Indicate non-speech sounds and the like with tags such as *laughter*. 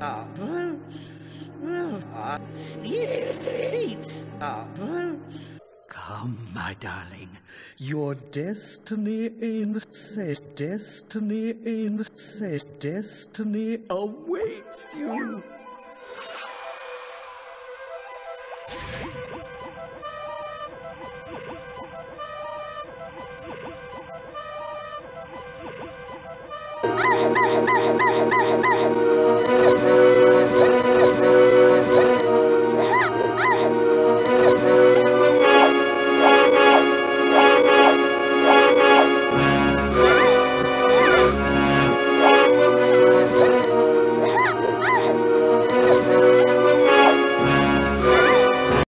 up. Seats up. Come, my darling. Your destiny in set destiny in set destiny awaits you. *laughs*